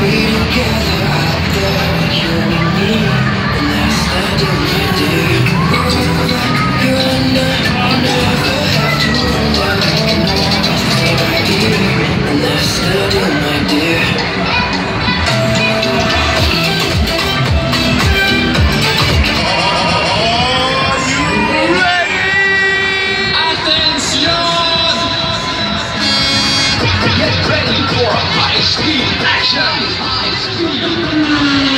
we'll get. Get ready for high-speed action! High speed.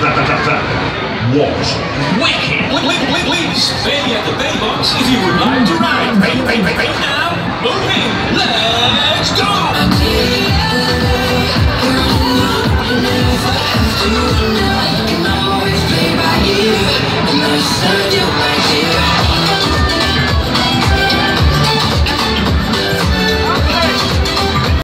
that, that, that, that was wicked. Please, please, please, baby at the bay box if you would like to ride. Right now, moving, let's go!